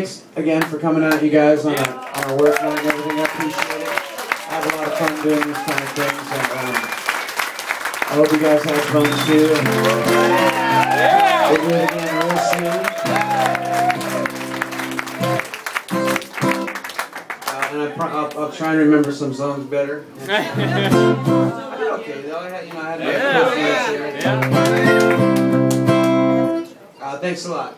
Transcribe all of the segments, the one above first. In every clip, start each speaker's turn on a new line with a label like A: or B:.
A: thanks again for coming out, you guys, on, yeah. on our work night and everything. I appreciate it. I have a lot of fun doing these kind of things, and um, I hope you guys have fun too. And uh, yeah. we'll do it again real soon. Uh, and I will I'll try and remember some songs better. Okay you know, I had
B: yeah.
A: Uh, thanks a lot.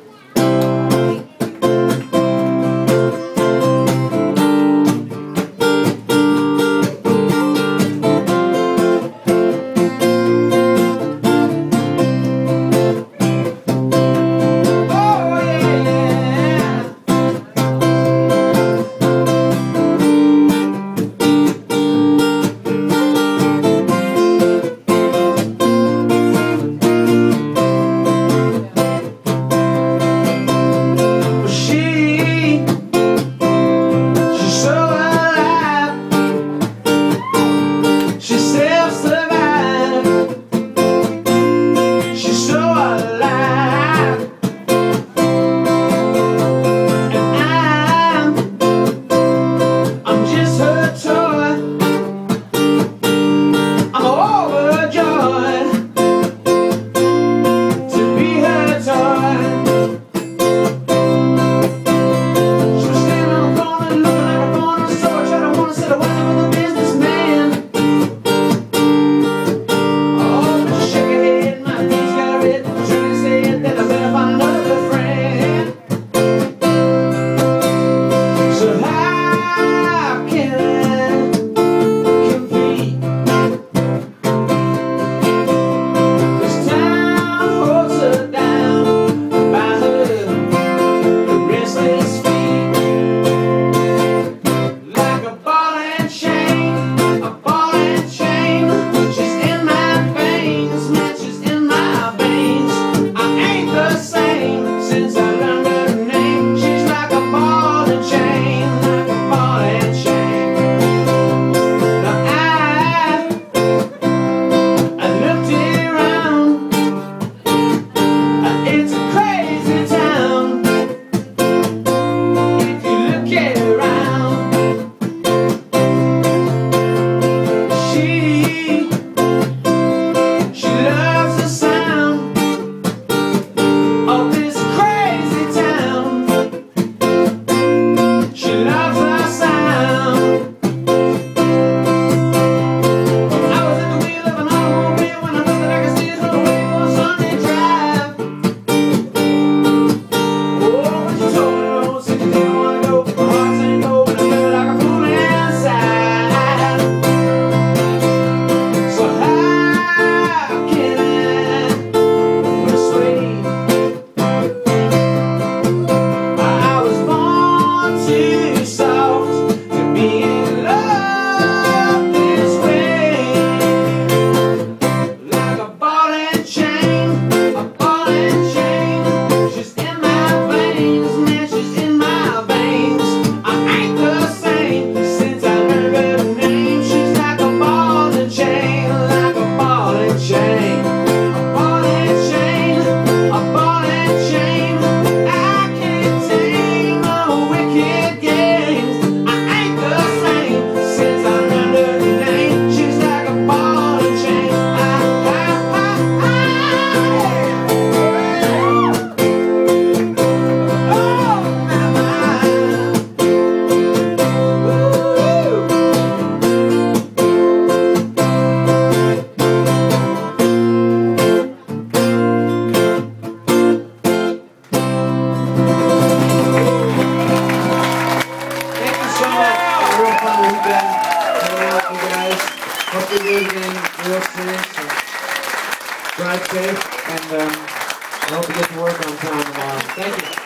A: drive safe, and um, I hope you get to work on time tomorrow. Thank you.